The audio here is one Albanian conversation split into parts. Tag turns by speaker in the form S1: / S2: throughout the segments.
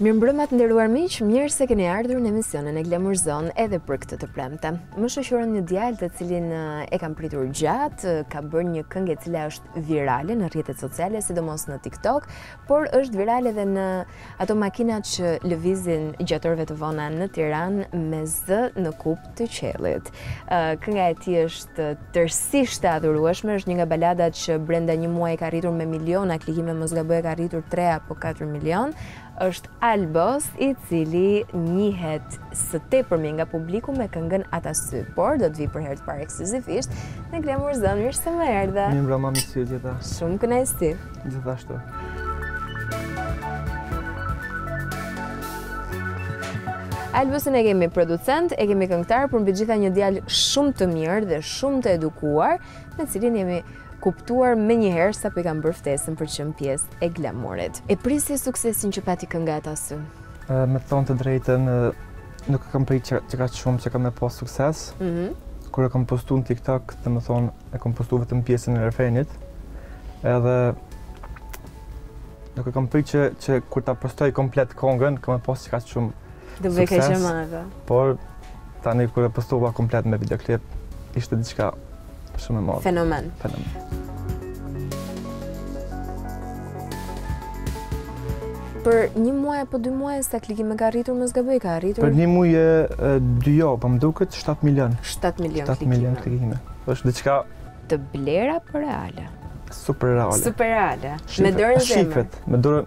S1: Mirë mbrëma të nderuar miq, mirë se keni ardhur në emisionin e Glamour Zone edhe për këtë të premte. Më shoqëron një djalë të cilin e kam pritur gjatë, ka bërë një këngë e cila është virale në rrjetet sociale, sidomos në TikTok, por është viral edhe në ato makinat që lëvizin gjatë orëve të vona në Tiranë me zë në kupë të qiellit. Kënga e tij është tërësisht e adhurueshme, është një nga baladat që brenda një muaji ka arritur me miliona klikime, mos gaboj e ka arritur 3 apo 4 milion, është Albos, i cili njihet së tepërmi nga publiku me këngën Ata Sy, por do të vijë për herë të parë ekskluzivisht në Glamour Zone. Mirë se më erdhe.
S2: Mirë mbrëma, mirë se të gjeta.
S1: Shumë kënaqësi.
S2: Gjithashtu.
S1: Albosin e kemi producent, e kemi këngëtar, por mbi të gjitha një djalë shumë të mirë dhe shumë të edukuar, me të cilin jemi kuptuar menjëherë sapo i kam bërë ftesën për të qenë pjesë e Glamurit. E prisje suksesin që pati kënga Ata Sy?
S2: Me thonë të drejtën, nuk e kam prit që, që kaq shumë që kam me pas sukses. Mm Kur e kam postu në TikTok, do me thonë, e kam postu vetëm pjesën e refrenit, edhe nuk e kam prit që, që kur ta postoj komplet kongën, kam me pas që kaq shumë
S1: Dhe me ke qenë më
S2: Por, tani kur e postova komplet me videoklip, ishte diçka shumë e madhe.
S1: Fenomen.
S2: Fenomen.
S1: Për një muaj apo dy muaj sa klikime ka arritur mos gaboj ka arritur?
S2: Për një muaj e dy javë, po më duket 7 milion.
S1: 7 milion klikime.
S2: 7 milion klikime. Është diçka
S1: Të blera apo reale.
S2: Super reale.
S1: Super reale. Me dorë
S2: në zemër. Shifet, me dorë...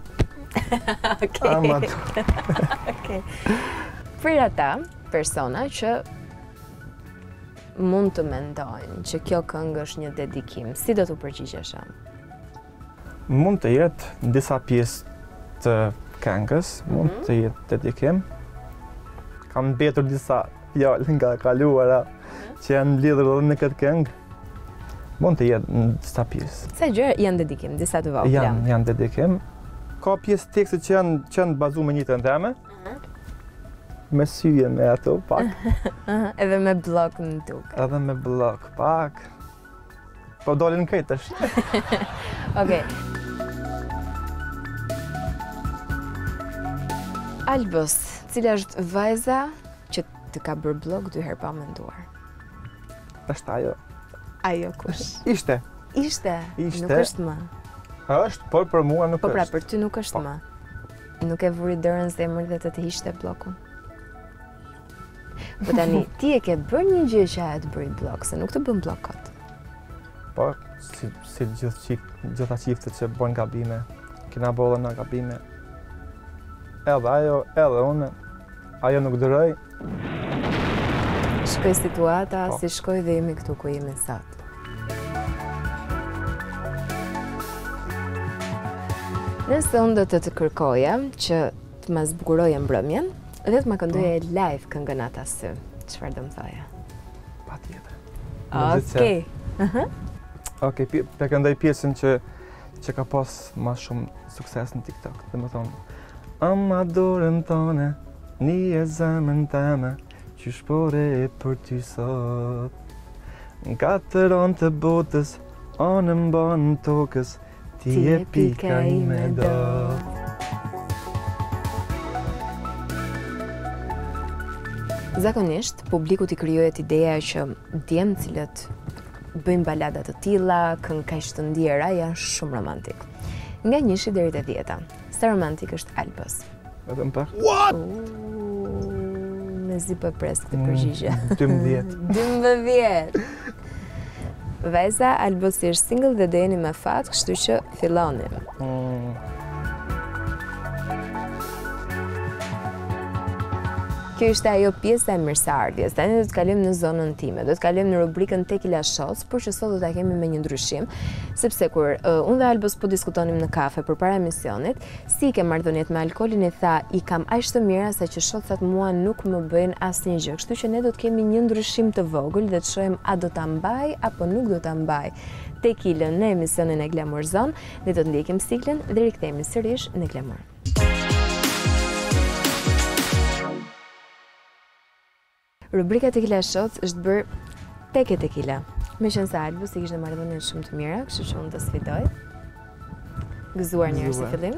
S1: Okej. Amat. Okej. Për ata persona që mund të mendojnë që kjo këngë është një dedikim, si do t'u përgjigjeshe?
S2: Mund të jetë në disa pjesë të këngës, mund mhm. të jetë dedikim. Kanë mbetur disa fjalë nga e kaluara mhm. që janë lidhur dhe në këtë këngë. Mund të jetë në disa pjesë.
S1: Se gjë janë dedikim, disa të vokë?
S2: Janë, janë dedikim. Ka pjesë teksti që janë, që janë bazu me jetën teme. Mhm. Me sy e me ato pak.
S1: Edhe me blok në tuk.
S2: Edhe me blok pak. Po dolin krejt tash.
S1: Okej. Albos, cila është vajza që të ka bërë bllok dy herë pa menduar?
S2: Është ajo.
S1: Ajo kush?
S2: Ishte.
S1: Ishte.
S2: Ishte.
S1: Nuk është më.
S2: Është, por për mua nuk
S1: është.
S2: Po
S1: pra, për ty nuk është po. më. Nuk e vuri dorën në zemër dhe të të hiqte bllokun. Po tani, ti e ke bërë një gjë që ajo të bëri bllok, se nuk të bën bllok kot.
S2: Po, si, si gjithë çif, gjitha çiftet që bojnë gabime, kena bo edhe na gabime. Edhe ajo, edhe unë, ajo nuk duroi.
S1: Shkoi situata, po. si shkoi dhe jemi këtu ku jemi sot. Nëse unë do të të kërkoja që Të ma zbukuroje mbrëmjen dhe të ma këndoje po. live këngën Ata sy. Çfarë do më
S2: thoje? Patjetër.
S1: Okej.
S2: Okej, pe këndoj pjesën që që ka pas ma shumë sukses në TikTok. Domethënë, ama dorën tane, nije zemrën teme, qysh po rreh për ty sot. Në katër anë të botës, anembanë tokës, Ti je pika ime e dobët.
S1: Zakonisht, publikut i krijohet ideja që djem të cilët bëjnë balada të tilla, këngë kaq të ndjera, janë shumë romantikë. Nga njëshi deri te dhjeta, Sa romantik është
S2: Albos. Vetëm pak.
S1: What? Mezi po e pres këtë mm, përgjigje. 12. 12. Vajza, Albosi është single dhe jeni me fat, kështu që filloni. Mm. Kjo ishte ajo pjesa e mirëseardhjes. Tani do të kalojmë në zonën time. Do të kalojmë në rubrikën Tekila Shots, por që sot do ta kemi me një ndryshim, sepse kur uh, unë dhe Albos po diskutonim në kafe përpara emisionit, si i ke marrëdhëniet me alkoolin i tha, i kam aq të mira sa që shotsat mua nuk më bëjnë asnjë gjë, kështu që ne do të kemi një ndryshim të vogël dhe të shohim a do ta mbajë apo nuk do ta mbajë tekilën në emisionin e Glamour Zone, ne do të ndjekim siglën dhe rikthehemi sërish në Glamour. Glamour. Rubrika Tequila Shots është bërë teke tequila. Meqenëse Albosi kishte marrëdhënie shumë të mira, kështu që unë të sfidoj. Gëzuar njëherë si fillim.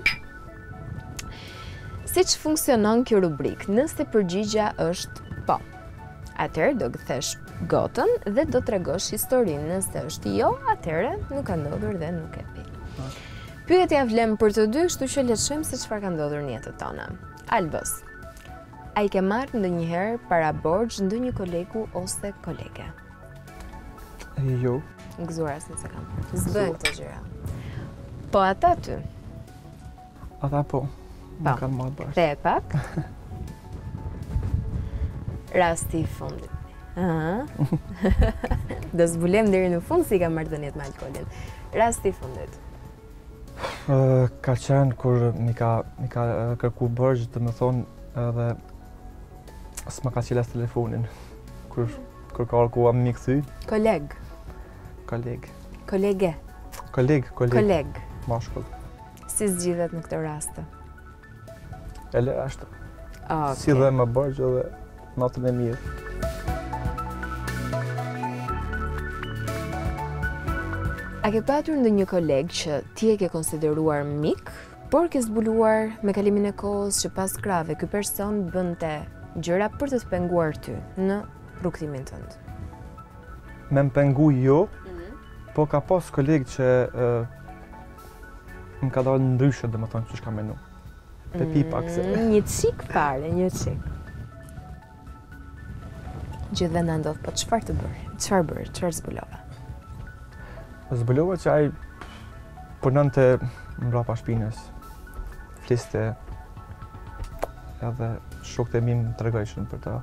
S1: Siç funksionon kjo rubrikë, nëse përgjigja është po. Atëherë do kthesh gotën dhe do tregosh historinë, nëse është jo, atëherë nuk ka ndodhur dhe nuk e pi. Pyetja vlen për të dy, kështu që le të shojmë se çfarë ka ndodhur në jetën tonë. Albos. A i ke marrë ndonjëherë para borxh ndonjë kolegu ose kolege?
S2: Jo.
S1: Gëzuar, asnjë s'e kam. S'bën këto gjëra. Po ata ty?
S2: Ata po.
S1: Po.
S2: Më kanë marrë
S1: borxh. Kthe pak. Rasti i fundit. Aha. Do zbulojmë deri në fund si i ka marrëdhëniet me alkoolin. Rasti i fundit.
S2: Ka qenë kur m'i ka, m'i ka kërku borxh domethënë edhe s'ma ka çel as telefonin. Kur, kur ka ardh koha me m'i kthy.
S1: Koleg.
S2: Koleg.
S1: Kolege.
S2: Koleg, koleg.
S1: Koleg.
S2: Mashkull.
S1: Si zgjidhet në këto raste?
S2: E le ashtu.
S1: Okay.
S2: S'i dhe më borxh dhe natën e mirë.
S1: A ke patur ndonjë koleg që ti e ke konsideruar mik, por ke zbuluar me kalimin e kohës që pas krahëve ky person bënte gjëra për të të penguar ty në rrugëtimin tënd?
S2: Me m'pengu jo, mhm. po ka pas kolegë që Më ka dalë ndryshe, domethënë, që çka kam menu. Të pi pak se...
S1: Mm, një çikë pare, një çikë. Gjithëve na ndodh, po çfarë të bëri? Çfarë bëri? Çfarë zbulove?
S2: Zbulova që ai punonte mbrapa shpinës. Fliste edhe shokët e mi m'tregojshin për ta.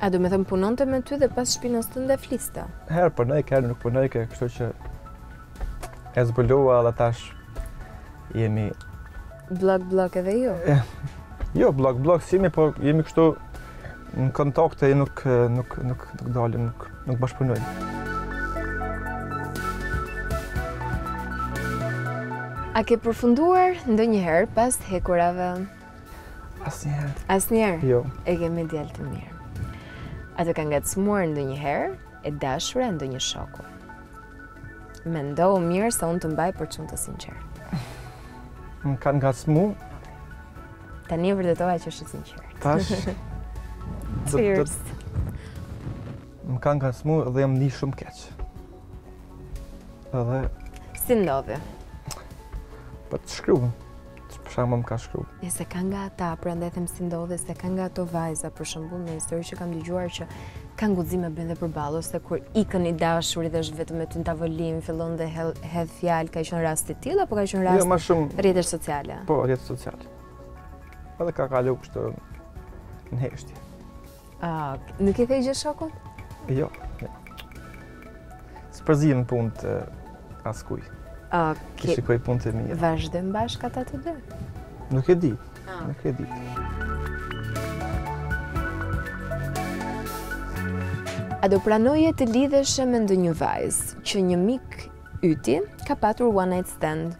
S1: A domethënë punonte me ty dhe pas shpinës tënde fliste?
S2: Herë punojke, herë nuk punojke, kështu që E zbulova dhe tash jemi...
S1: Blok, blok edhe ti?
S2: Jo, blok, blok s'jemi, po jemi kështu në kontakt e nuk, nuk, nuk, nuk dalim, nuk, nuk bashkëpunojmë.
S1: A ke përfunduar ndonjëherë pas hekurave?
S2: Asnjëherë.
S1: Asnjëherë?
S2: Jo.
S1: E kemi djalë të mirë. A të ka ngacmuar ndonjëherë e dashura e ndonjë shoku? Mendo mirë se unë të mbaj për çun të sinqertë.
S2: Më kanë ngacmu.
S1: Tani e vërtetova që është i sinqertë.
S2: Tash.
S1: Cheers.
S2: Më kanë ngacmu dhe jam ndi shumë keq. Edhe
S1: si ndodhi?
S2: Po të shkrujn. Për shembull më ka shkru.
S1: E se ka nga ata, prandaj them si ndodhi, se ka nga ato vajza, për shembull, në histori që kam dëgjuar që kanë guxim e bëjnë dhe përballë, se kur ikën i dashuri dhe është vetëm me ty në tavolinë, fillon dhe hedh fjalë, ka qenë rast i tillë, apo ka qenë
S2: jo,
S1: rast
S2: jo,
S1: rrjetet sociale?
S2: Po, rrjetet sociale. Edhe ka kalu kështu në heshtje.
S1: Nuk i the gjë shokut?
S2: Jo. S'përzihem n'punët
S1: e
S2: askujt.
S1: I
S2: shikoj punët e mia.
S1: Vazhdojnë bashkë ata të dy?
S2: Nuk e di. Ah. Nuk e di.
S1: A do pranoje të lidheshe me ndonjë vajzë që një mik yti ka patur one night stand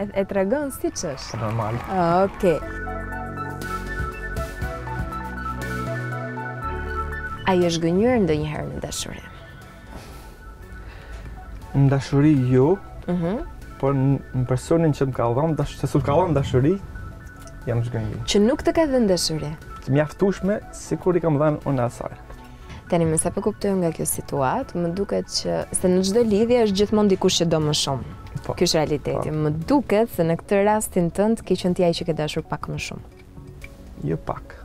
S2: E
S1: tregon siç është?
S2: Normal.
S1: Okej. A je zhgënjyer ndonjëherë në dashuri?
S2: Në dashuri jo,
S1: mhm.
S2: por në personin që më ka dhonë, që s'më ka dhonë dashuri, jam zhgënjy.
S1: Që nuk të ka dhënë dashuri?
S2: Të mjaftushme, sikur i kam dhenë unë asaj.
S1: Tani me sa po kuptoj nga kjo situatë, më duket që se në çdo lidhje është gjithmonë dikush që do më shumë.
S2: Po.
S1: Ky është realiteti. Po. Më duket se në këtë rastin tënd ke qenë ti ai që ke dashur pak më shumë.
S2: Jo pak,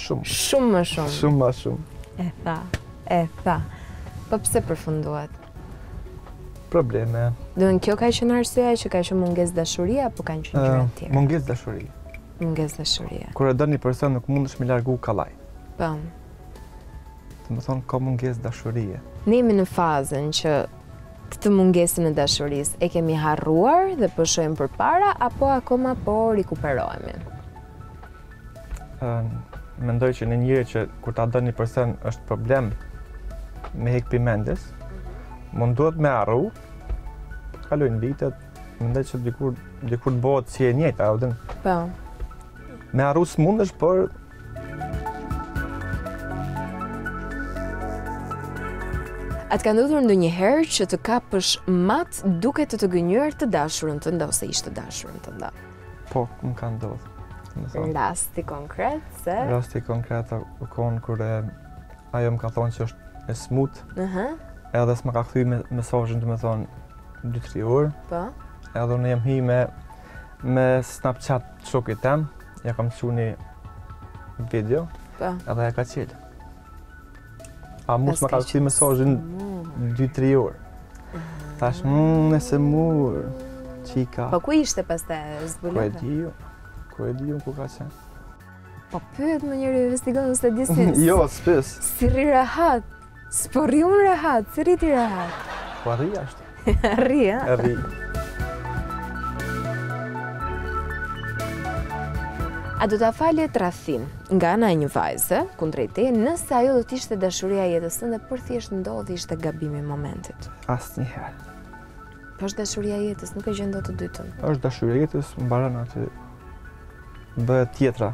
S2: shumë.
S1: Shumë më shumë.
S2: Shumë më shumë.
S1: E tha, e tha. Po pse përfunduat?
S2: Probleme.
S1: Domethënë kjo ka qenë arsyeja që ka qenë mungesë dashurie apo kanë qenë gjëra të tjera?
S2: Mungesë dashurie.
S1: Mungesë dashurie.
S2: Kur e don një person nuk mundesh me e largu kallaj.
S1: Po.
S2: Domethënë ka mungesë dashurie.
S1: Ne jemi në fazën që këtë mungesën e dashurisë e kemi harruar dhe po shohim përpara apo akoma po rikuperohemi?
S2: Ëm, mendoj që në një njeri që kur ta don ni person është problem me hek pi mendjes, mhm. mundohesh me harru, kalojnë vitet, Mendoj që dikur dikur të bëhet si e njëjta, a po din?
S1: Po.
S2: Me harru s'mundesh, por
S1: A të ka ndodhur ndonjëherë që të kapësh mat duke të të gënjyer të dashurën tënde, ose ish të dashurën tënde?
S2: Po, më ka ndodhë.
S1: Rasti konkret, se?
S2: Rasti konkret, u konë kur ajo më ka thonë që është e smut, edhe s'ma ka kthy mesazhin domethonë, dy tri orë.
S1: Po.
S2: Edhe unë jam hi me me Snapchat të shokit tem, ia kam çu një video.
S1: Po.
S2: Edhe e ka çelë. A mu s'ma ka kthy mesazhin 2-3 orë. Tash më mm, nesër muç çika.
S1: Po ku ishte pastaj
S2: e
S1: zbulove?
S2: Ku e di. Ku e di ku ka qenë.
S1: Po pyet mo njëri investigon nëse di si.
S2: jo, s'pyes.
S1: Si rri rahat. S'po rri unë rehat, si rri ti rehat?
S2: Po rri ashtu.
S1: Rri, a?
S2: Rri.
S1: A do ta falje tradhtinë nga ana e një vajze kundrejt teje nëse ajo do të ishte dashuria e jetës tënde por thjesht ndodhi ishte gabim i momentit? Asnjëherë. Është dashuria e jetës, nuk e gjen dot të dytën.
S2: Është dashuria e jetës, mbaron aty. Bëhet tjetra.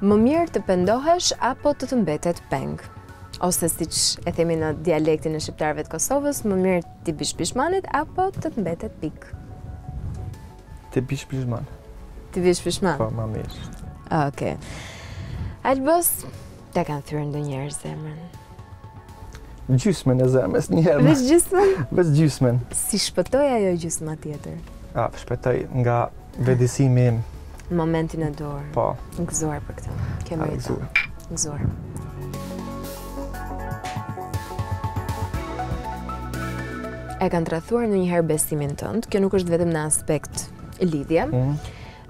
S1: Më mirë të pendohesh apo të të mbetet peng. Ose siç e themi në dialektin e shqiptarëve të Kosovës, më mirë t'i bish pishmanit apo të të mbetet pik.
S2: T'i bish pishmanit.
S1: T'i bish pishman.
S2: Po, më mirë.
S1: Okej. Okay. Albos, Ta kanë thyer ndonjëherë zemrën?
S2: Gjysmën e zemrës njëherë.
S1: Veç gjysmën?
S2: Veç gjysmën.
S1: Si shpëtoi ajo gjysma tjetër?
S2: A, shpëtoi nga vetëdijesimi im.
S1: Në momentin e duhur.
S2: Po.
S1: E gëzuar për këtë. Kjo
S2: me
S1: rita.
S2: E
S1: gëzuar. E kanë tradhtuar ndonjëherë besimin tëndë, kjo nuk është vetëm në aspekt lidhje,
S2: mhm.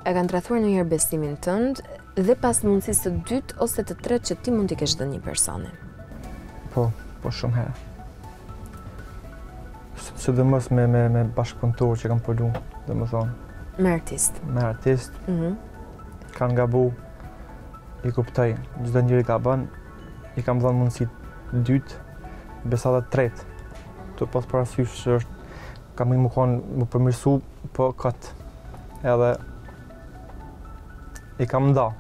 S1: e kanë tradhtuar ndonjëherë besimin tëndë, Dhe pas mundësisë të dytë ose të tretë që ti mund t'i kesh dhënë një personi.
S2: Po, po shumë herë. Sidomos me, me, me bashkëpunëtorë që kam punu, domethonë.
S1: Me artistë.
S2: Me artistë.
S1: Mm -hmm.
S2: Kanë gabu, i kuptoj, çdo njeri ka bënë, i kam dhënë mundësi t'dytë, besa edhe t'tretë. Ta kesh parasysh qysh është, kam u munu me përmirësu, po kot. Edhe I kam nda.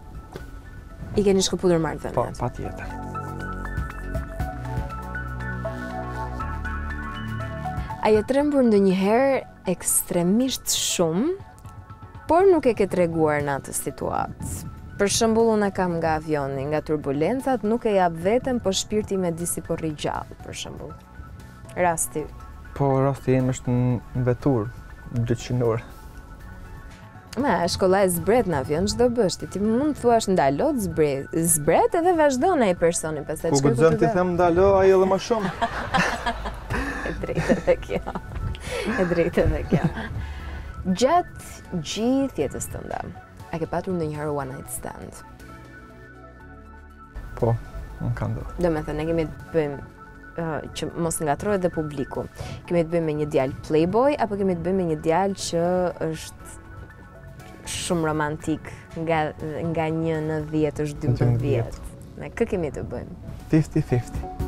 S1: I keni shkëputur marrëdhëniet.
S2: Po, patjetër.
S1: A je trembur ndonjëherë ekstremisht shumë, por nuk e ke treguar në atë situatë? Për shembull, unë e kam nga avioni, nga turbulencat, nuk e jap veten, po shpirti mezi po rri gjallë, për shembull. rasti yt?
S2: Po, rasti im është në veturë, dyqinore. Mirë,
S1: ka shkallë e zbret në avion, ça do bësh ti? Ti mund të thuash ndalo, zbret, zbret edhe vazhdon ai personi, pas
S2: e
S1: që
S2: këtë të dhe? Po, edhe nëse i them ndalo, ai edhe ma shumë.
S1: e drejtë dhe kjo. E drejtë dhe kjo. Gjatë gjithë jetës tënde, a ke patur ndonjëherë one night stand?
S2: Po, unë kam
S1: do. Domethënë, ne kemi të bëjmë që mos ngatërrohet dhe publiku. Kemi të bëjmë me një djalë playboy, apo kemi të bëjmë me një djalë që është shumë romantik nga, nga një në dhjetë është dy
S2: në
S1: dhjetë. Me kë kemi të bëjmë?
S2: 50-50.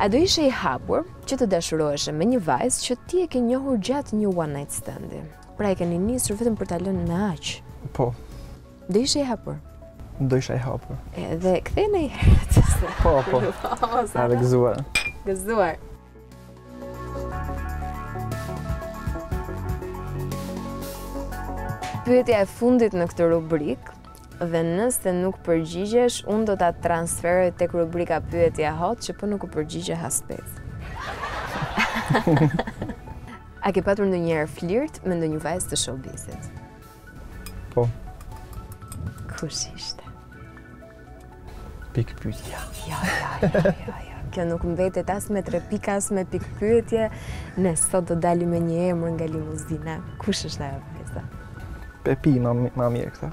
S1: A do ishe i hapur që të dashuroheshe me një vajzë që ti e ke njohur gjatë një one night standi? Pra e keni nisur vetëm për ta lënë me aq.
S2: Po.
S1: Do ishe i hapur.
S2: Do isha i hapur.
S1: Dhe ktheje njëherë.
S2: Po, po. Sa të gëzuar.
S1: Gëzuar. Pyetja e fundit në këtë rubrikë dhe nëse nuk përgjigjesh, unë do ta transferoj tek rubrika pyetja hot që po nuk u përgjigje ha specin. A ke patur ndonjëherë flirt me ndonjë vajzë të showbizit? Po. Kush ishte?
S2: Pikëpyetje.
S1: Ja, ja, ja, ja, ja. Kjo nuk mbetet as me tre pika, as me pikëpyetje. Ne sot do dalim me një emër nga limuzina. Kush është ajo vajza?
S2: Pepi, ma, ma mirë këta.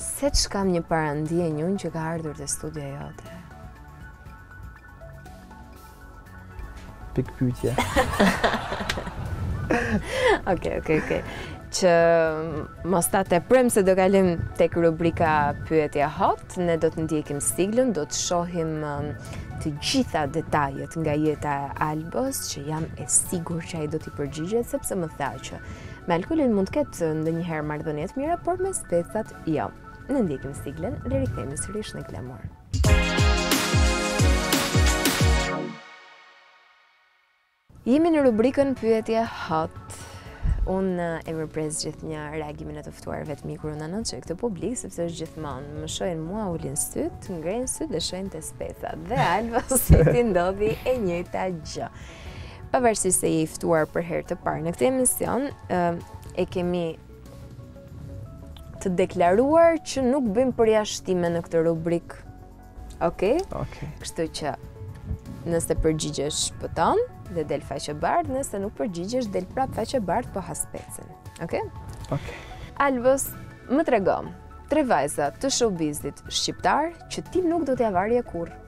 S1: Seç kam një parandjenjë unë që ka ardhur te studioja jote?
S2: Pikëpyetje.
S1: Oke, oke, oke. Që mos ta teprojmë se do kalojmë tek rubrika pyetje hot, ne do të ndjekim siglën, do të shohim um, të gjitha detajet nga jeta e Albos, që jam e sigur që ai do t'i përgjigjet, sepse më tha që Me alkoolin mund të ketë ndonjëherë marrëdhënie të mira, por me specat jo. Ne ndjekim siglën dhe rikthehemi sërish në Glamour. Jemi në rubrikën pyetje hot. Unë e mirëpres gjithnjë reagimin e të ftuarve të mi kur unë anonçoj këtë rubrikë, sepse është gjithmonë, më shohin mua, ulin sytë, ngrenë sytë dhe shohin te specat. Dhe Albos, edhe ty të ndodhi e njëta gjë. Pavarësisht se je i ftuar për herë të parë në këtë emision, e kemi të deklaruar që nuk bëjmë përjashtime në këtë rubrikë. Oke?
S2: Oke.
S1: Kështu që nëse përgjigjesh shpëton dhe del faqebardhë, nëse nuk përgjigjesh del prapë faqebardhë po ha specin.
S2: Oke? Oke.
S1: Albos, më trego, tre vajza të showbizit shqiptar që ti nuk do t'ia varje kurrë.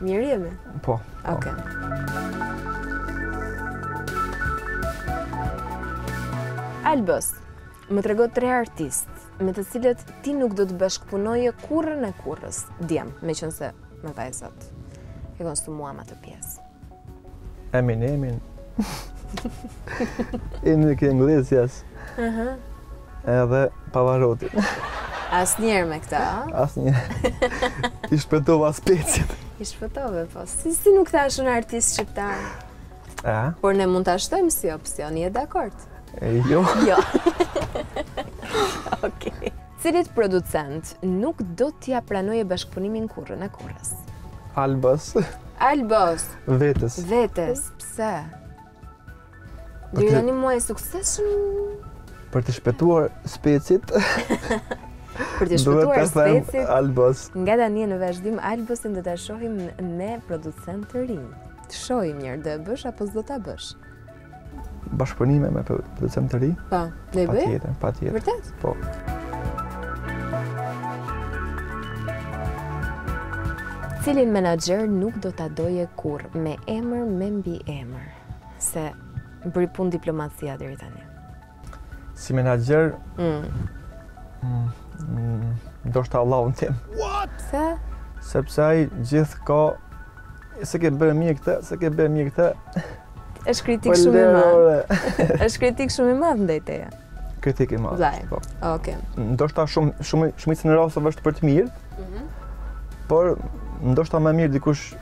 S1: Mirë jemi?
S2: Po. po.
S1: Oke. Albos, më trego tre artistë me të cilët ti nuk do të bashkëpunoje kurrën e kurrës, djem, meqenëse me vajzat. E konsumuam atë pjesë.
S2: Eminem-in. Emin e ke englezë, jasë.
S1: Edhe Pavarotin. Asnjëherë me këta, a?
S2: Asnjëherë. I shpëtova specit.
S1: I shpëtove, po. Si, si nuk the asnjë artist shqiptar?
S2: A?
S1: Por ne mund ta shtojmë si opcion, je dakord?
S2: E, jo.
S1: Jo. ok. Cilit producent nuk do t'ia pranoje bashkëpunimin kurrën e kurrës?
S2: Albos.
S1: Albos.
S2: Vetes.
S1: Vetes, pse?
S2: Dhe
S1: në një muaj suksesshëm...
S2: Për të shpetuar specit...
S1: Për të
S2: shpetuar
S1: specit...
S2: Albos.
S1: Nga da një në vazhdim, Albosin do ta shohim me producent të ri. Të shohim njëherë do e bësh, apo s'do ta bësh?
S2: Bashkëpunime me producentë të rinj? Pa.
S1: Po. Do e
S2: bësh? Patjetër, patjetër.
S1: Vërtet?
S2: Po.
S1: Cilin menaxher nuk do ta doje kurrë me emër me mbiemër? Se bëri punë diplomacia deri tani.
S2: Si menaxher?
S1: Mm.
S2: Mm, mm, ndoshta vllaun tim. Vllai?
S1: Pse?
S2: Sepse ai gjithë kohën S'e ke bërë mirë këtë, s'e ke bërë mirë këtë.
S1: Është kritik shumë i madh. Është kritik shumë i madh ndaj teje.
S2: Kritik i madh.
S1: Vllai.
S2: Po.
S1: Okej. Okay.
S2: Ndoshta shumë shumë shumë i rrallë është për të mirë.
S1: Mhm.
S2: Mm por ndoshta më mirë dikush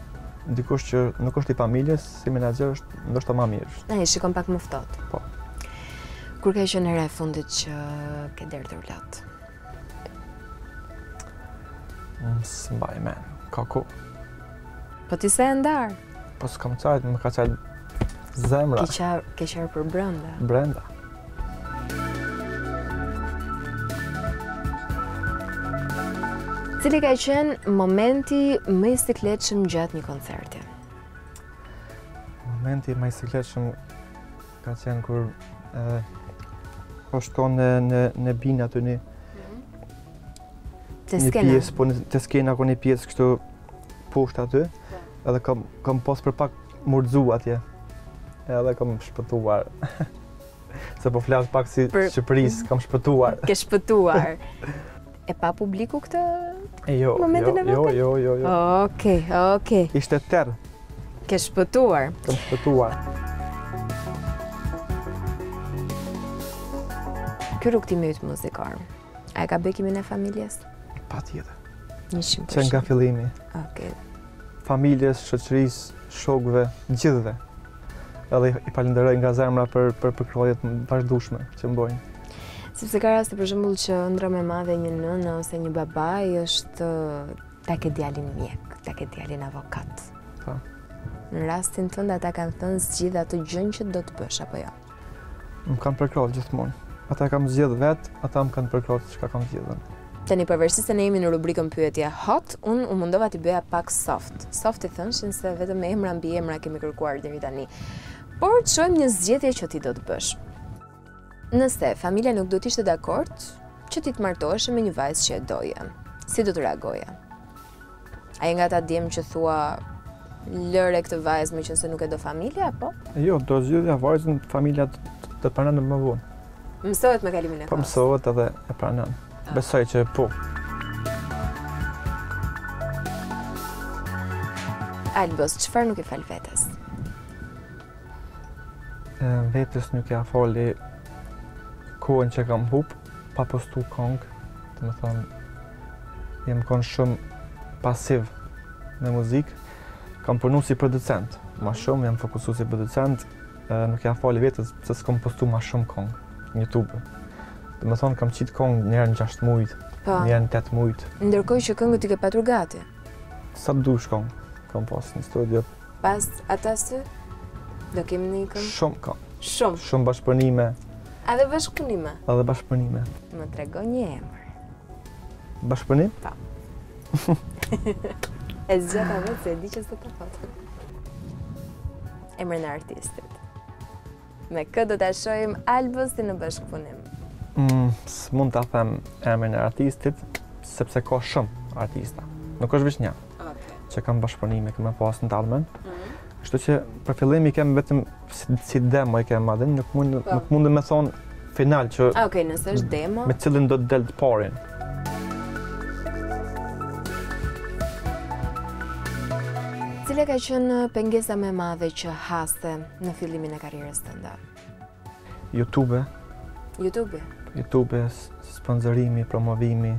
S2: dikush që nuk është i familjes, si menaxher është ndoshta më mirë.
S1: Ai shikon pak më ftohtë.
S2: Po.
S1: Kur ka qenë hera e fundit që ke derdhur lot?
S2: S'mbaj mend, ka kohë.
S1: Po ti s'e ndan?
S2: Po s'kam qajt, më ka qajt zemra.
S1: Ke qarë, ke qarë për brenda?
S2: Brenda.
S1: Cili ka qenë momenti më i sikletshëm gjatë një koncerti?
S2: Momenti më i sikletshëm Ka qenë kur është kon në në në binë aty në
S1: mhm.
S2: te
S1: skena.
S2: Një pjesë po në te skena kon një pjesë kështu poshtë aty. Po. Edhe kam kam pas për pak m'u rrzu atje. Edhe kam shpëtuar. Se po flas pak si
S1: për...
S2: Shqipërisë, kam shpëtuar.
S1: Ke shpëtuar. E pa publiku këtë
S2: jo, jo,
S1: momentin e
S2: jo,
S1: votës?
S2: Jo, jo, jo, jo.
S1: Okej, okej.
S2: Ishte terr.
S1: Ke shpëtuar.
S2: Kam shpëtuar.
S1: Ky rrugëtimi yt muzikor, a e ka bekimin e familjes?
S2: Patjetër.
S1: Njëqind për qind.
S2: Që nga fillimi.
S1: Okej.
S2: familjes, shoqërisë, shokëve, gjithëve. Edhe i falenderoj nga zemra për për përkrahjet e vazhdueshme që m'bojnë.
S1: Sepse ka raste për shembull që ëndrra më e madhe e një nëne ose një babai është uh, ta ke djalin mjek, ta ke djalin avokat.
S2: Po.
S1: Në rastin tënd ata kanë thënë zgjidh atë gjënë që do të bësh apo jo.
S2: Më kanë përkrahur gjithmonë. Ata kam zgjedh vet, ata më kanë përkrahur çka kam zgjedh unë.
S1: Tani pavarësisht se ne jemi në rubrikën pyetje hot, unë u mundova t'i bëja pak soft. Soft i thënçin se vetëm me emra mbiemra kemi kërkuar deri tani. Por të shohim një zgjedhje që ti do të bësh. Nëse familja nuk do të ishte dakord që ti të martoheshe me një vajzë që e doje, si do të reagoje? A je nga ata djem që thua lëre këtë vajzë meqenëse nuk e do familja, apo?
S2: E jo, do zgjidhja vajzën familja e pranon më vonë.
S1: Mësohet me kalimin e kohës?
S2: Po mësohet edhe e pranon. Ah. Besoj që po.
S1: Albos, çfarë nuk i fal vetes?
S2: Vetes nuk ia fali kohën që kam hup, pa postu kong, domethënë, jam kon shumë pasiv në muzikë, kam punu si producent, ma shumë jam fokusu si producent, nuk ia fali vetes se s'kom postu ma shumë kong në Youtube. Domethënë, kam qit kong një herë në 6 muj,
S1: po.
S2: një herë në 8 muj.
S1: Ndërkohë që këngët i ke patur gati?
S2: Sa të dush kong, kam pas në studio,
S1: Pas ATA-s do kemi një këngë?
S2: Shumë kongë.
S1: Shumë?
S2: Shumë bashkëpunime.
S1: Edhe bashkëpunime?
S2: Edhe bashkëpunime.
S1: Më trego një emër.
S2: Bashkëpunim? Po. Po.
S1: e zgjata vetë se e di që s'të thashë. Emrin e artistit. Me kë do ta shohim Albosin në bashkëpunim?
S2: Mm, s'mund ta them emrin e artistit, sepse ka shumë artista. Nuk është veç nja.
S1: Okay.
S2: Që kam bashkëpunime kem me pas n'albumin. Mm -hmm. Kështu që për fillim i kem vetëm si, si demo i kem madhin, nuk mund
S1: po.
S2: nuk mundem me thon Final që
S1: ah, okay, nëse është demo.
S2: me cilin do të dal të parin.
S1: Cila ka qenë pengesa më e madhe që haste në fillimin e karrierës tënde?
S2: YouTube.
S1: YouTube.
S2: YouTube, sponsorimi, promovimi,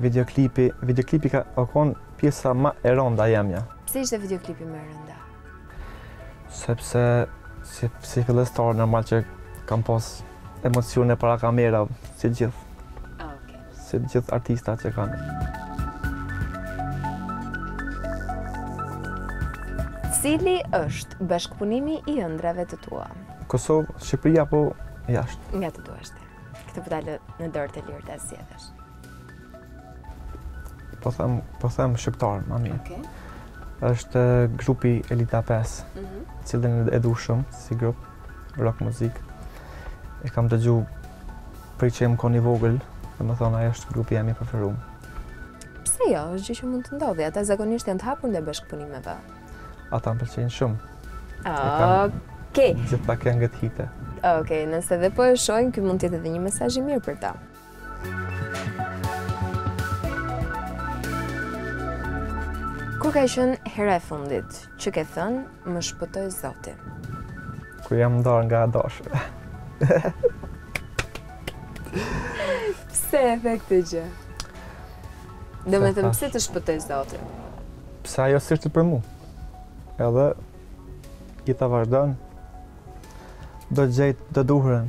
S2: videoklipi, videoklipi ka kon pjesa ma e ronda jemja.
S1: Pse ishte videoklipi më e rënda?
S2: Sepse, si, si fillestar, normal që kam pas emocione para kamera, si t'gjithë.
S1: Ah, okay.
S2: Si t'gjithë artista që kanë.
S1: Cili është bashkëpunimi i ëndrave të tua?
S2: Kosovë, Shqipëria apo jashtë?
S1: Nga të duash ti. Këtë po ta lë në dorë të lirë të zgjedhësh.
S2: Po them, po them shqiptar, ma mirë.
S1: Okej. Okay.
S2: Është grupi Elita 5,
S1: mm
S2: -hmm. t'cilin e du shumë si grup rock muzik. E kam dëgju prej që jam kon i vogël, domethënë, ai është grupi jem i preferum.
S1: Pse jo, është gjë që mund të ndodhë, ata zakonisht janë të hapur ndaj bashkëpunimeve.
S2: Ata më pëlqejnë shumë. Ah,
S1: Okej.
S2: Okay. Gjithë ato këngët hite.
S1: Okej, okay, nëse edhe po e shohin, kjo mund të jetë edhe një mesazh i mirë për ta. Kur ka qenë hera e fundit që ke thënë më shpëtoi Zoti?
S2: Kur jam ndarë nga dashura.
S1: pse e the këtë gjë?
S2: Domethënë
S1: pse të shpëtoi Zoti?
S2: Pse ajo s'ishte për mu? Edhe jeta vazhdon Do gjejt të duhurën.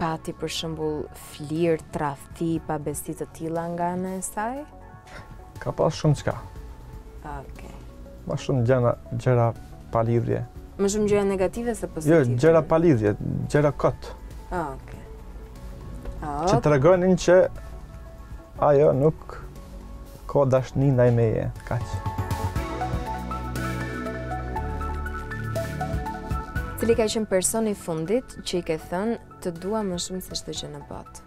S1: Pati për shembull flirt, tradhti, pabesi të tilla nga ana e saj?
S2: Ka pas shumë çka.
S1: Okej.
S2: Ma shumë gjëra, gjëra pa lidhje.
S1: Më shumë gjëra negative se
S2: jo,
S1: pozitive?
S2: Jo, gjëra pa lidhje, gjëra kot.
S1: Okej.
S2: Që tregonin që ajo nuk Ka dashni ndaj meje, kaq.
S1: Cili ka qenë personi i fundit që i ke thënë të dua më shumë se çdo gjë në botë?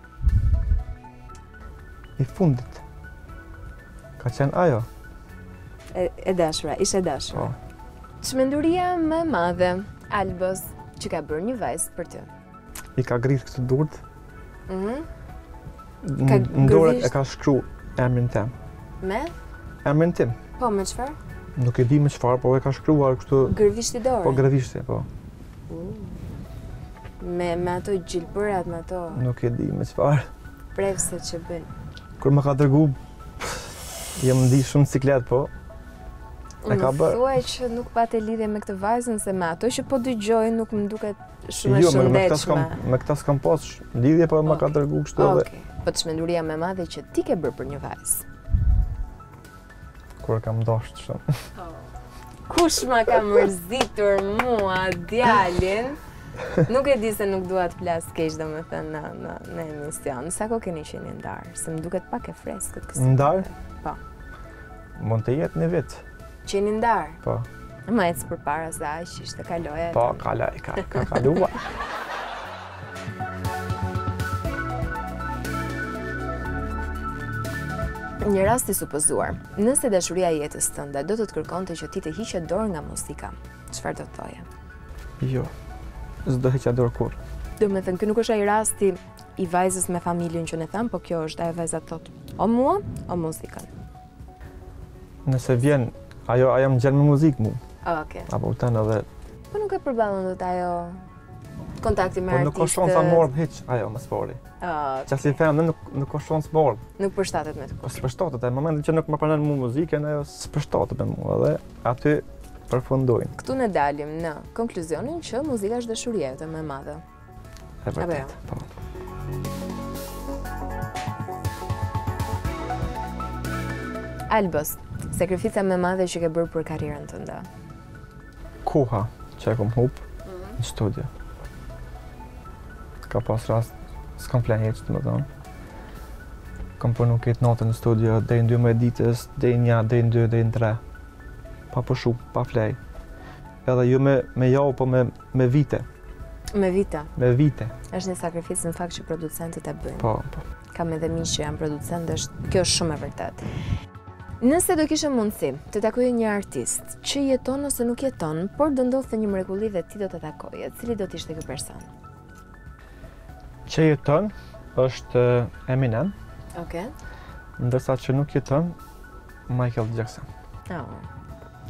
S2: I fundit. Ka qenë ajo.
S1: E, e dashura, ish e dashura.
S2: Po.
S1: Çmenduria më e madhe, Albos, që ka bërë një vajzë për ty.
S2: I ka grit këtë durt.
S1: Mhm.
S2: Në dorë e ka shkru emrin tem.
S1: Me?
S2: Emrin tim.
S1: Po, me çfarë?
S2: Nuk e di me çfarë, po e ka shkruar kështu...
S1: Gërvishti dorë?
S2: Po, gërvishti, po.
S1: Me, me ato gjilpërat, me ato...
S2: Nuk e di me çfarë.
S1: Prerëse që bën.
S2: Kur më ka dërgu, jam ndi shumë siklet, po. E ka bërë.
S1: Më thuaj që nuk pate lidhje me këtë vajzën, se me ato që po dëgjoj nuk më duket Shumë e shëndetshme.
S2: Jo, me këtë s'kam pas lidhje, po më ka dërgu kështu edhe.
S1: Okej. Po çmenduria më e madhe që ti ke bërë për një vajzë.
S2: Kur e kam dashtë shumë. Oh.
S1: Kush ma ka mërzitur mua djalin? Nuk e di se nuk dua të flas keq domethënë në në në emision. Sa kohë që jeni ndar? Se më duket pak e freskët kësaj.
S2: Ndar?
S1: Po.
S2: Mund të jetë një vit.
S1: Që jeni ndarë?
S2: Po.
S1: Më ecë përpara se aq ishte kaloja.
S2: Po, kala, ka, ka kalua.
S1: Një rast i supozuar, nëse dashuria e jetës tënde do të të kërkonte që ti të hiqe dorë nga muzika, çfarë do të thoje?
S2: Jo. S'do hiqja dorë
S1: kurrë. Domethënë, ky nuk është ai rasti i vajzës me familjen që ne thamë, po kjo është ajo vajza thotë. O mua, o muzikën.
S2: Nëse vjen, ajo ajo më gjen me muzikë mu.
S1: Ah,
S2: okay. Apo tani edhe.
S1: Po nuk e përballon dot ajo kontakti me artistët.
S2: Po nuk ka shans ta marr hiç ajo më spori.
S1: Ah.
S2: Okay. Çasi them nuk nuk ka shans të marr.
S1: Nuk përshtatet me të.
S2: Po përshtatet, në momentin që nuk më pranon mu muzikën, ajo s'përshtatet me mua dhe aty përfundojnë.
S1: Këtu ne dalim në konkluzionin që muzika është dashuria jote më e madhe.
S2: E vërtet, po.
S1: Albos, sakrifica më e madhe që ke bërë për karrierën tënde?
S2: Koha, që e kom hup mhm. në studio. Ka pas rast, s'kam fle hiç, domethënë. Kam punu krejt natën në studio, deri n'dymbëdhjetë t'ditës, deri n'nja, deri n'dy, deri n'tre. Pa pushu, pa fjet. Edhe ju me, me javë, po me, Me vite.
S1: Me vite.
S2: Me vite.
S1: Është një sakrificë në fakt që producentët e bëjnë.
S2: Po, po.
S1: Kam edhe miq që janë producentë, dhe kjo është shumë e vërtetë. Nëse do kishe mundësi të takoje një artist që jeton ose nuk jeton, por do ndodhte një mrekulli dhe ti do ta takoje, cili do të ishte ky person?
S2: Që jeton është eh, Eminem.
S1: Okej. Okay.
S2: Ndërsa që nuk jeton Michael Jackson.
S1: Oh.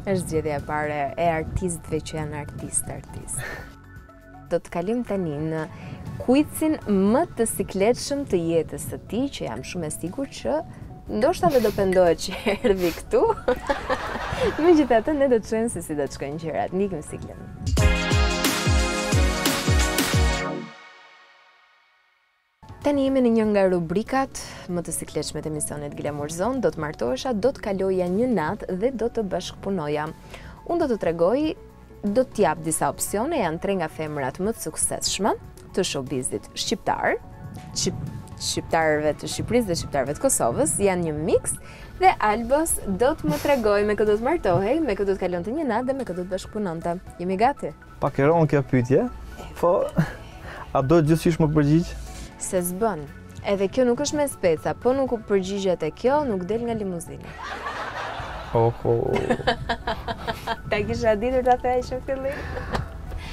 S1: Është zgjedhja e parë e artistëve që janë artist artist. Do të kalojmë tani në kuizin më të sikletshëm të jetës së tij, që jam shumë e sigurt që ndoshta dhe do pendohet që erdhi këtu. Megjithatë ne do të shohim se si do të shkojnë gjërat. Ndjekim sikletin. Tani jemi në një nga rubrikat më të sikletshme të emisionit Glamour Zone, do të martohesha, do të kaloja një natë dhe do të bashkëpunoja. Unë do të tregoj, do të jap disa opsione, janë tre nga femrat më të suksesshme të showbizit shqiptar, shqiptarëve të Shqipërisë dhe shqiptarëve të Kosovës, janë një mix dhe Albos do të më tregojë me kë do të martohej, me kë do të kalonte një natë dhe me kë do të bashkëpunonte. Jemi gati.
S2: Pak e rëndë kjo pyetje, po a duhet gjithsesi m'u përgjigj?
S1: Se s'bën. Edhe kjo nuk është me speca, po nuk u përgjigje te kjo, nuk del nga limuzina.
S2: Oho.
S1: Ta kisha dit ta thoja që fillim.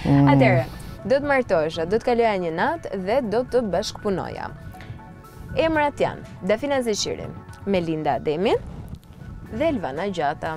S2: Mm.
S1: Atëherë, do të martohesha, do të kaloja një natë dhe do të bashkëpunoja. Emrat janë Dafina Zeqiri, Melinda Ademi dhe Elvana Gjata.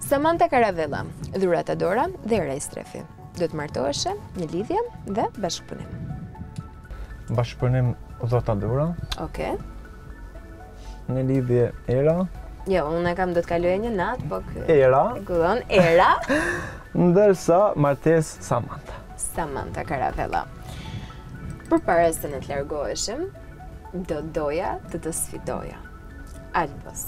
S1: Samanta Karavella, Dhurata Dora dhe Era Istrefi, Do të martoheshe, një lidhje dhe bashkëpunim.
S2: Bashkëpunim Dhurata Dora.
S1: Okej.
S2: Një lidhje Era.
S1: Jo, unë e kam do të kaloj një natë, po kë...
S2: Era.
S1: Gudon, Era.
S2: Ndërsa martes Samanta.
S1: Samanta Karavella. Për pare se në të largoheshim, do doja të të sfidoja.
S2: Albos.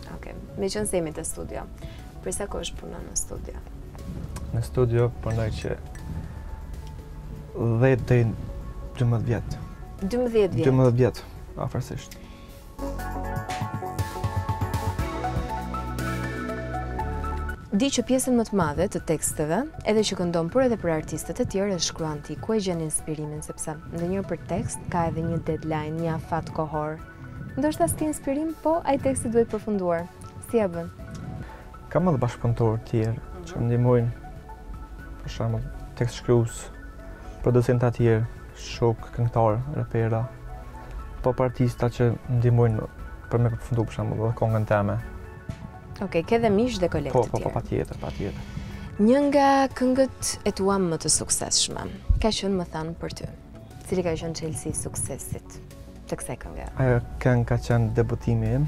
S1: Okej, meqenëse jemi te studio, për sa kohë është që punon në studio?
S2: Në studio punoj që 10 deri 12 vjet.
S1: 12 vjet?
S2: 12 vjet, afërsisht.
S1: Di që pjesën më të madhe të teksteve, edhe që këndon por edhe për artistët e tjerë, e shkruan ti, ku e gjen inspirimin, sepse ndonjëherë për tekst, ka edhe një deadline, një afat kohor, Ndoshta s'ke inspirim, po ai teksti duhet përfunduar. Si ja bën?
S2: Kam edhe bashkëpunëtorë të tjerë mhm. që më ndihmojnë. Për shembull, tekstshkrues, producentë të tjerë, shokë, këngëtarë, repera, po artista që më ndihmojnë për me përfundu për shembull edhe këngën teme.
S1: Okej, okay, ke dhe miq dhe kolegë
S2: po,
S1: të
S2: tjerë. Po,
S1: po,
S2: patjetër, patjetër.
S1: Një nga këngët e tua më të suksesshme, ka qenë më thanë për ty. Cili ka qenë çelësi i suksesit? të kësaj kënge?
S2: Ajo këngë ka qenë debutimi im,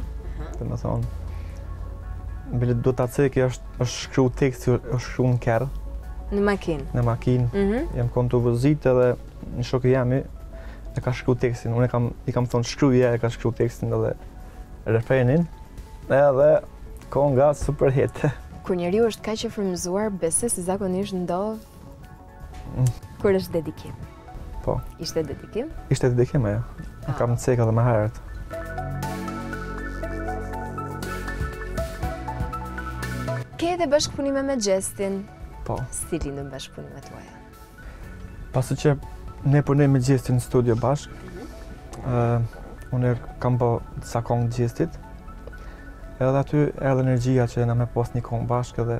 S2: domethënë. Bile do ta ceki kjo është, është shkru teksti, është shkru në kerr.
S1: Në makinë?
S2: Në makinë.
S1: Mm -hmm.
S2: Jam konë tu vozit edhe një shok i jemi, e ka shkru tekstin. Unë kam, i kam thonë shkruje, e ka shkru tekstin edhe refrenin. Edhe konga super hit.
S1: Kur njeriu është kaq i frymëzuar, besoj se zakonisht ndodh Kur është dedikim?
S2: Po.
S1: Ishte dedikim?
S2: Ishte dedikim, e.
S1: Ah.
S2: Kam cekë edhe më herët.
S1: Ke edhe bashkëpunime me Gjestin?
S2: Po.
S1: Si lindën bashkëpunimet tuaja?
S2: Pasi që ne punojmë me Gjestin në studio bashkë, mhm. unë kam bo disa kongë Gjestit, edhe aty erdhi energjia që na me bo një kongë bashkë edhe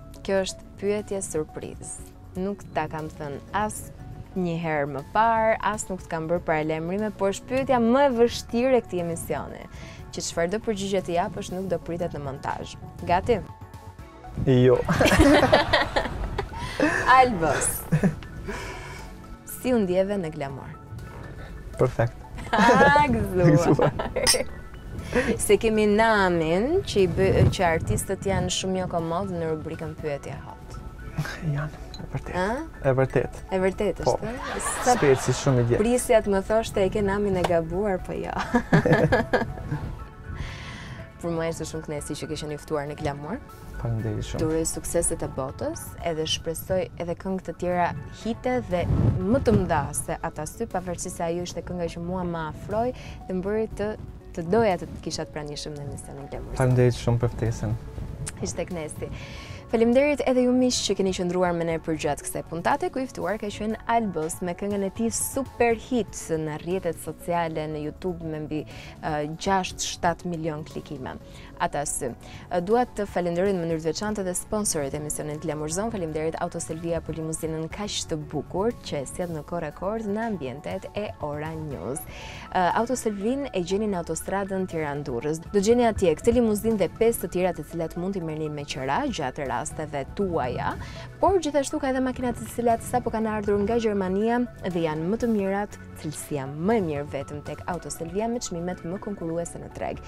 S1: Kjo është pyetje surprizë. Nuk ta kam thënë asnjëherë më parë, as nuk të kam bërë paralajmërime, por është pyetja më e vështirë e këtij emisioni, që çfarëdo përgjigje të japësh nuk do pritet në montazh. Gati?
S2: Jo.
S1: Albos. Si u ndjeve në Glamour?
S2: Perfekt.
S1: Ah, gëzuar. Se kemi namin që, i bë, që artistët janë shumë jo komodë në rubrikën pyetje hot.
S2: Janë, e vërtet.
S1: A?
S2: E vërtet.
S1: E vërtet
S2: po.
S1: është. Po, Sa...
S2: speci shumë i djetë.
S1: Prisja të më thoshte e ke namin e gabuar, po jo. Për mu është shumë knaqësi që kisha një ftuar në Glamour.
S2: Faleminderit shumë.
S1: Të uroj sukseset e botës, edhe shpresoj edhe këngë të tjera hite dhe më të mëdha se ata sy, pavarësisht se ajo ishte kënga që mua më afroi dhe më bëri të të doja të kisha të pranishëm në emisionin Glamour.
S2: Faleminderit shumë për ftesën.
S1: Ishte kënaqësi. Faleminderit edhe ju miq që keni qëndruar me ne përgjatë kësaj puntate ku i ftuar ka qenë Albos me këngën e tij super hit në rrjetet sociale në YouTube me mbi uh, 6-7 milion klikime. Ata sy. Dua të falenderoj në mënyrë të veçantë edhe sponsorit e emisionit Glamour Zone. Faleminderit Auto Selvia për limuzinën kaq të bukur që e sjell në kohë rekord në ambientet e Ora News. Uh, Auto Selvin e gjeni në autostradën Tiranë-Durrës. Do gjeni atje këtë limuzinë dhe pesë të tjera të cilat mund t'i merrni me qira gjatë rasteve tuaja, por gjithashtu ka edhe makina të cilat sapo kanë ardhur nga Gjermania dhe janë më të mirat cilësia më e mirë vetëm tek Autoselvia me çmimet më konkurruese në treg.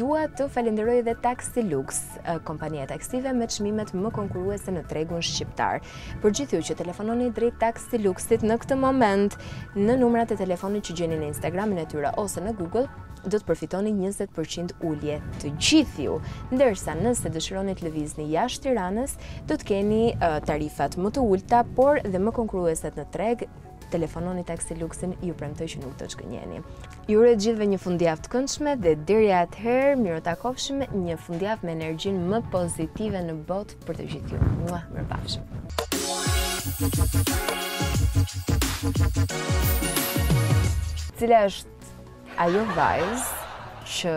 S1: Dua të falenderoj edhe Taxi Lux, kompania e taksive me çmimet më konkurruese në tregun shqiptar. Për gjithë ju që telefononi drejt Taxi Luxit në këtë moment, në numrat e telefonit që gjeni në Instagramin e tyre ose në Google, do të përfitoni 20% ulje të gjithë ju, ndërsa nëse dëshironi të lëvizni jashtë Tiranës, do të keni tarifat më të ulta, por dhe më konkurrueset në treg Telefononi Taxilux-in, ju premtoj që nuk do të zhgënjeheni. Ju uroj të gjithëve një fundjavë të këndshme dhe deri atëherë mirë u takofshim një fundjavë me energjinë më pozitive në botë për të gjithë ju. Mua, mirëpafshim. Cila është ajo vajzë që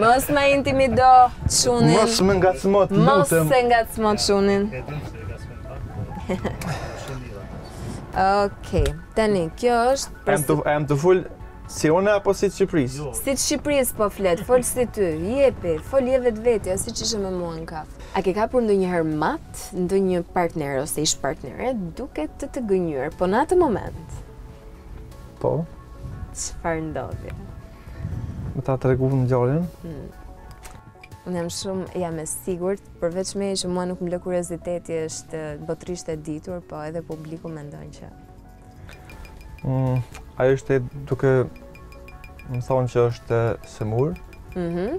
S1: Mos më intimido çunin.
S2: Mos më ngacmo të
S1: lutem.
S2: Jo
S1: s'e ngacmoj çunin.
S3: E di s'e ngacmoj.
S1: Okej. Tani kjo është
S2: për të hëm të flas si unë apo si Shqipëria.
S3: Jo.
S1: Si Shqipëria po flet, fol si ty. Jepi, fol ji vetvetja siç ishe me mua në kafë. A ke kapur ndonjëherë mat ndonjë partner ose ish partnere duke të të gënjyer po në atë moment?
S2: Po.
S1: Çfarë ndodhi?
S2: Me ta tregu ngjarjen. Hmm.
S1: Unë jam shumë, jam e sigurt, përveç meje që mua nuk më lë kurioziteti është botërisht e ditur, po edhe publiku mendon që.
S2: Mm, ajo ishte duke më thënë që është
S1: sëmurë, mm -hmm.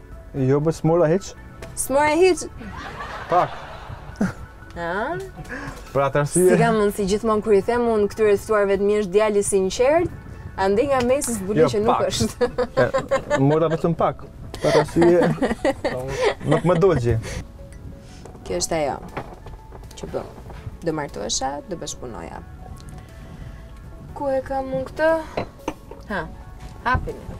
S2: Jo, më s'mora hiç.
S1: S'mora hiç.
S2: Pak.
S1: Ha?
S2: Për atë arsye.
S1: Si kam mundsi gjithmonë kur i them unë këtyre të ftuarve je mirë djalë i sinqertë, andej nga mesi zbuloj
S2: jo,
S1: që nuk është.
S2: Mora vetëm pak. Për atë arsye. Nuk më dogji.
S1: Kjo është ajo. Që bëm. Do martohesha, do bashkëpunoja. Ku e kam unë këtë? Ha. Hapini.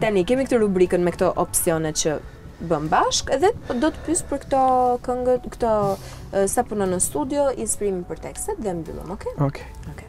S1: Tani kemi këtë rubrikën me këto opsione që bëm bashkë dhe do të pyes për këto këngë, këto sa punon në studio, inspirimin për tekstet dhe e mbyllëm, okay?
S2: Okay.
S1: Okay.